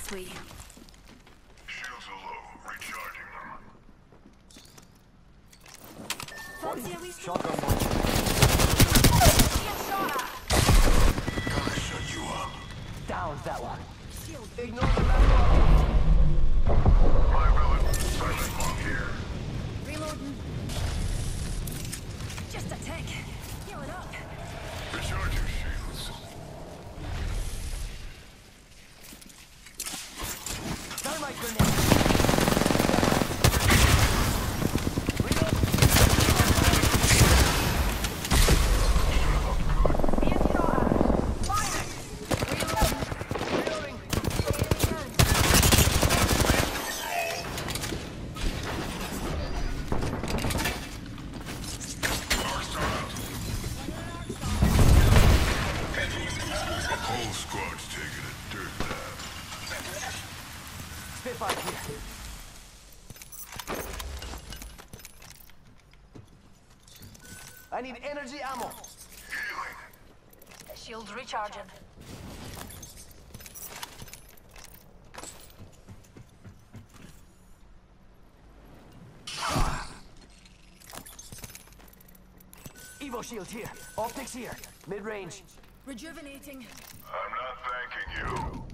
back. Shall we head this way? Shields are low. Recharging them. Fancy a wee? Shotgun launcher. Being shot at. Gotta shut you up. Downs that one. Shield. Ignore the left My villain. Silent monk here. Reloading. Just a tick. Heal it up. Recharging I need energy ammo. Healing. Shields recharging. Evo shield here. Optics here. Mid range. Rejuvenating. I'm not thanking you.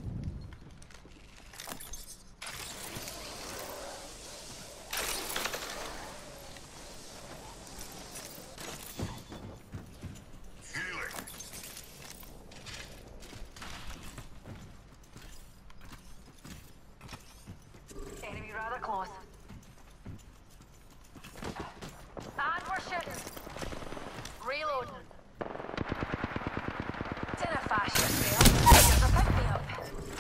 Healing. Enemy rather close. And we're shooting. Reloading. It's in a fashion fail. Here's a pick me up.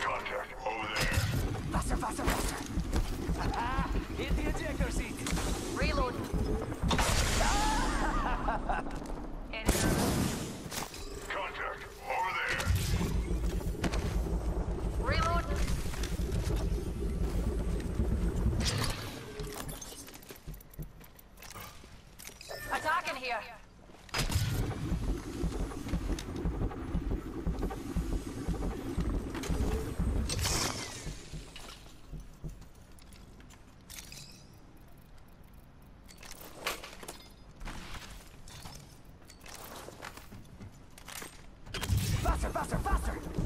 Contact over there. Faster, faster, faster. Ah, Hit the ejector seat. Reloading. Enemy removed. Contact over there. Reloading. Attacking here. Faster, faster.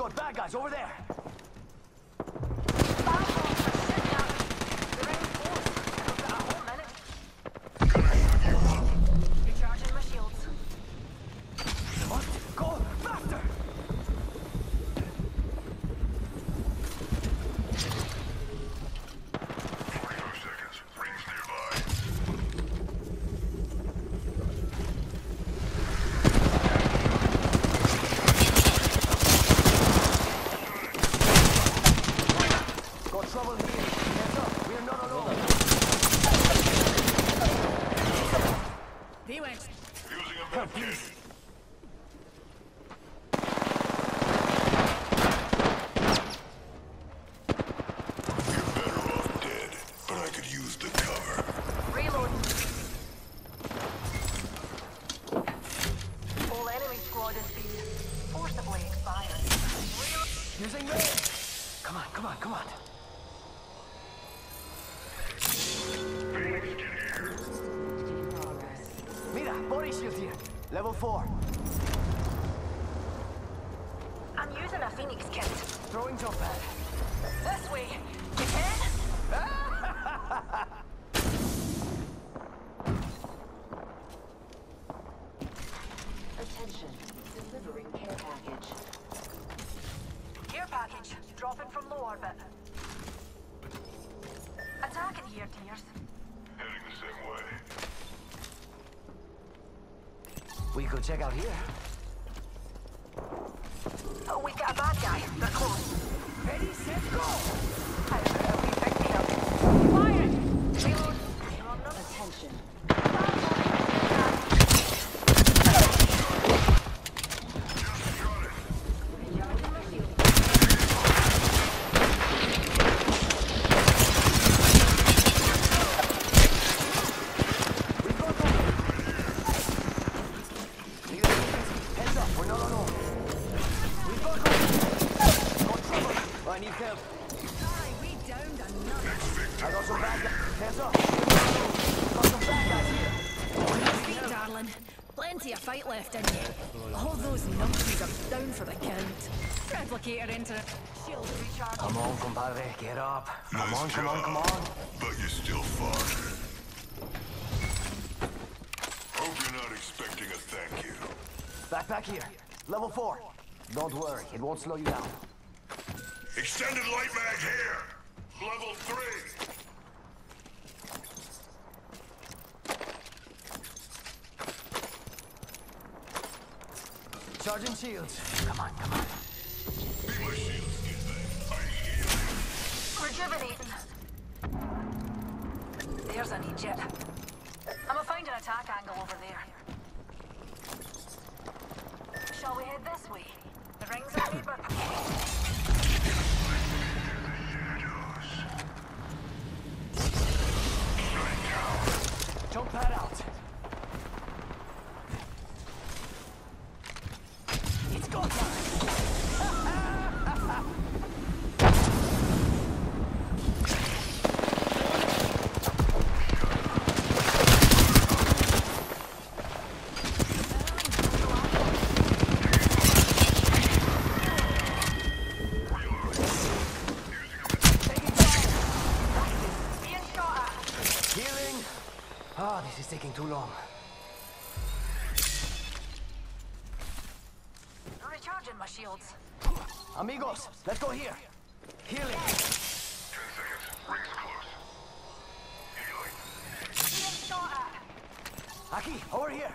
got bad guys over there! Battles are shooting at me. They're in close. I've got a whole minute. You're not alone. They went. Using Level 4. I'm using a Phoenix kit. Throwing jump pad. This way. You can? Attention. Delivering care package. Care package. Dropping from low orbit. Attacking here, dears. We could check out here. Oh, we got a bad guy. They're close. Ready, set, go! I don't know if we picked me up. Fire! Reload. Reload. Attention. Heads up, we're not alone. We've got company. Got trouble. I need help. Aye, we downed another. I got some bad guys. Heads up. Got some bad guys here. Feet, darling. Plenty of fight left in you. All those numpties are down for the count. Replicator into it. Shield recharge. Come on, compadre. Get up. Come Nice on, come on, job. come on. But you're still fought. Hope you're not expecting a thank you. Backpack here. Level 4. Don't worry, it won't slow you down. Extended light mag here. Level three. Charging shields. Come on, come on. Be my shield, skin I heal. Rejuvenating. There's an jet. I'm gonna find an attack angle over there. Shall we head this way? The rings are neighbor. Jump pad out. Too long. Recharging my shields. Amigos, let's go here. Healing. Ten seconds. Rings close. Healing. Being shot at. Aki, over here.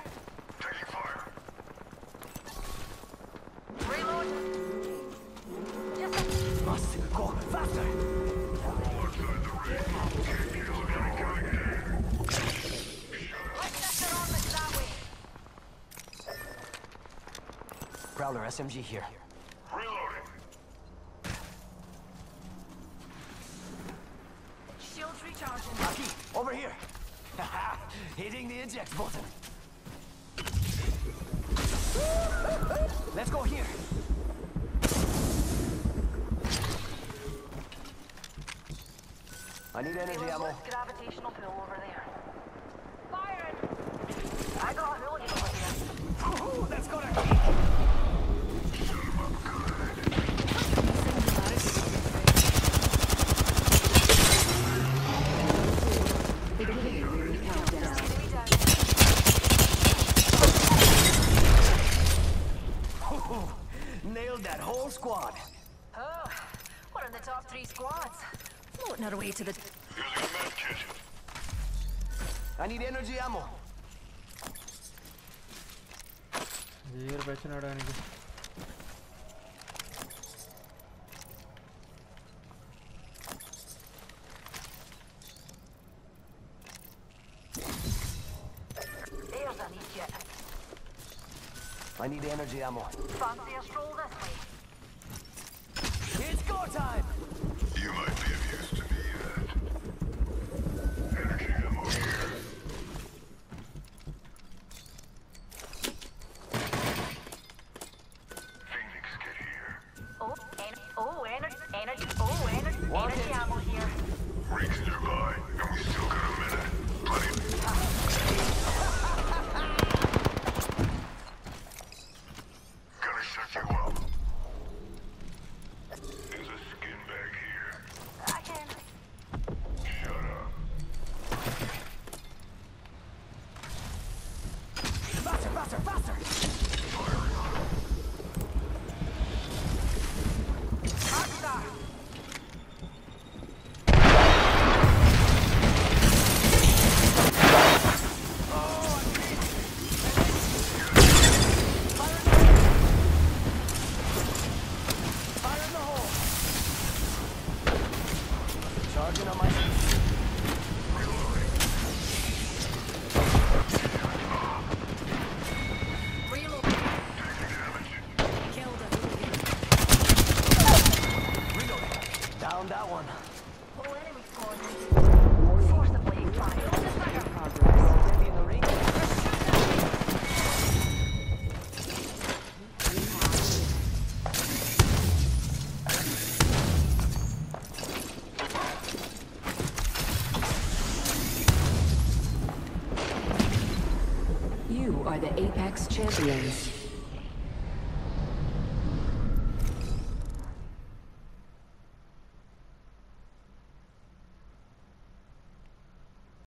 Prowler SMG here. Reloading. Shields recharging. Aki, over here. Hitting the eject button. Let's go here. I need energy ammo. Gravitational pull over there. squad. Oh, one of the top three squads. Floating our way to the... I need energy ammo. Here, Bachanada, I need I need energy ammo. Fancy a stroll this way? Go time! You might be Charging on Apex champions.